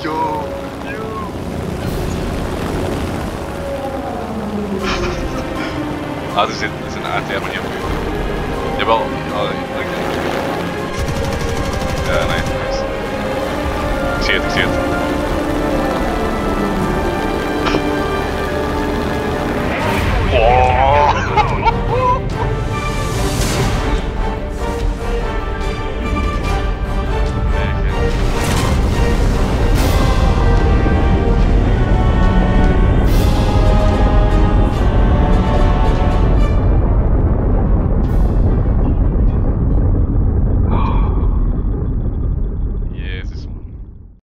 Yo, yo. Ah, ze zit in de ATM niet op. Jawel, oh, ja, ik Ja, nee, nice. Ik zie het, ik zie het.